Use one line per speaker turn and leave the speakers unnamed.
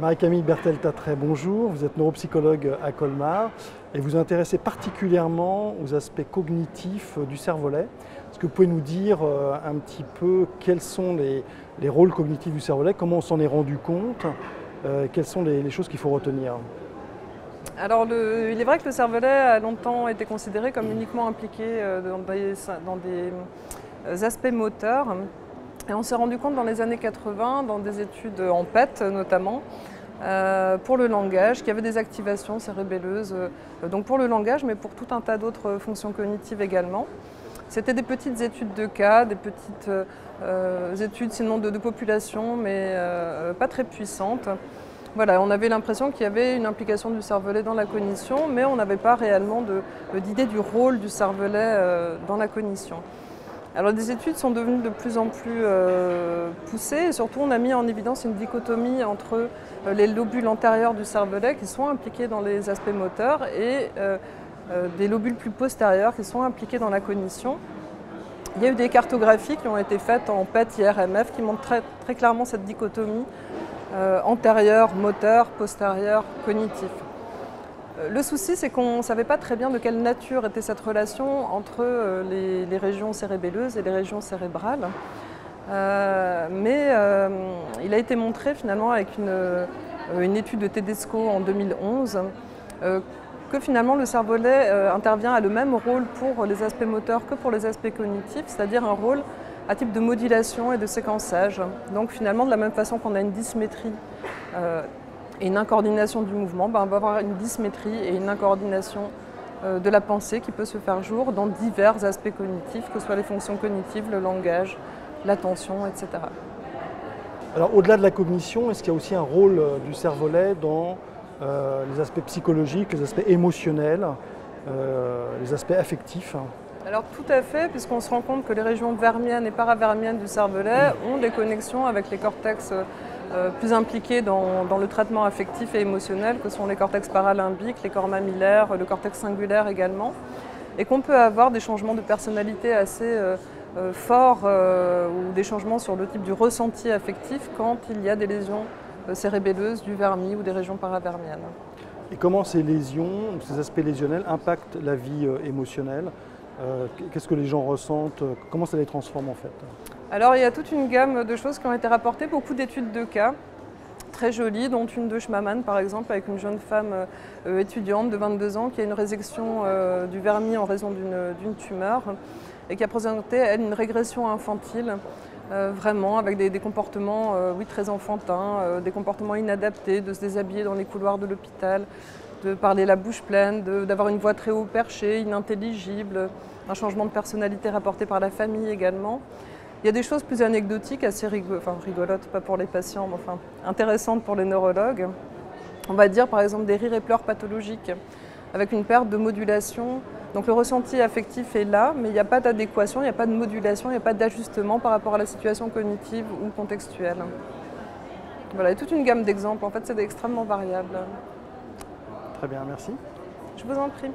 Marie-Camille Bertel-Tatray, bonjour. Vous êtes neuropsychologue à Colmar et vous vous intéressez particulièrement aux aspects cognitifs du cervelet. Est-ce que vous pouvez nous dire euh, un petit peu quels sont les, rôles cognitifs du cervelet, comment on s'en est rendu compte, euh, quelles sont les, choses qu'il faut retenir?
Alors, il est vrai que le cervelet a longtemps été considéré comme uniquement impliqué euh, dans des aspects moteurs. Et on s'est rendu compte dans les années 80, dans des études en PET notamment, euh, pour le langage, qu'il y avait des activations cérébelleuses, euh, donc pour le langage, mais pour tout un tas d'autres fonctions cognitives également. C'était des petites études de cas, des petites euh, études sinon de, population, mais pas très puissantes. Voilà, on avait l'impression qu'il y avait une implication du cervelet dans la cognition, mais on n'avait pas réellement d'idée du rôle du cervelet dans la cognition. Alors des études sont devenues de plus en plus euh, poussées et surtout on a mis en évidence une dichotomie entre euh, les lobules antérieurs du cervelet qui sont impliqués dans les aspects moteurs et euh, des lobules plus postérieurs qui sont impliqués dans la cognition. Il y a eu des cartographies qui ont été faites en PET, IRMF qui montrent très, très clairement cette dichotomie antérieure, moteur, postérieur, cognitif. Euh, le souci, c'est qu'on ne savait pas très bien de quelle nature était cette relation entre euh, les, régions cérébelleuses et les régions cérébrales. Euh, mais il a été montré finalement avec une, étude de Tedesco en 2011 que finalement le cervelet intervient à le même rôle pour les aspects moteurs que pour les aspects cognitifs, c'est-à-dire un rôle à type de modulation et de séquençage. Donc finalement de la même façon qu'on a une dysymétrie et une incoordination du mouvement, ben, on va avoir une dysmétrie et une incoordination euh, de la pensée qui peut se faire jour dans divers aspects cognitifs, que ce soit les fonctions cognitives, le langage, l'attention, etc.
Alors au-delà de la cognition, est-ce qu'il y a aussi un rôle euh, du cervelet dans euh, les aspects psychologiques, les aspects émotionnels, les aspects affectifs?
Alors tout à fait, puisqu'on se rend compte que les régions vermiennes et paravermiennes du cervelet ont des connexions avec les cortex plus impliqués dans, le traitement affectif et émotionnel, que sont les cortex paralimbiques, les corps mammillaires, le cortex singulaire également, et qu'on peut avoir des changements de personnalité assez euh, euh, forts ou des changements sur le type du ressenti affectif quand il y a des lésions cérébelleuses, du vermis ou des régions paravermiennes.
Et comment ces lésions, ces aspects lésionnels impactent la vie émotionnelle? Qu'est-ce que les gens ressentent? Comment ça les transforme en fait?
Alors il y a toute une gamme de choses qui ont été rapportées, beaucoup d'études de cas très jolies, dont une de Schmaman par exemple, avec une jeune femme euh, étudiante de 22 ans qui a une résection euh, du vermis en raison d'une tumeur et qui a présenté elle une régression infantile. Euh, vraiment avec des, comportements oui, très enfantins, des comportements inadaptés, de se déshabiller dans les couloirs de l'hôpital, de parler la bouche pleine, d'avoir une voix très haut perchée, inintelligible, un changement de personnalité rapporté par la famille également. Il y a des choses plus anecdotiques, assez rigolotes, pas pour les patients, mais enfin intéressantes pour les neurologues. On va dire par exemple des rires et pleurs pathologiques, avec une perte de modulation. Donc le ressenti affectif est là, mais il n'y a pas d'adéquation, il n'y a pas de modulation, il n'y a pas d'ajustement par rapport à la situation cognitive ou contextuelle. Voilà, a toute une gamme d'exemples. En fait, c'est extrêmement variable.
Très bien, merci.
Je vous en prie.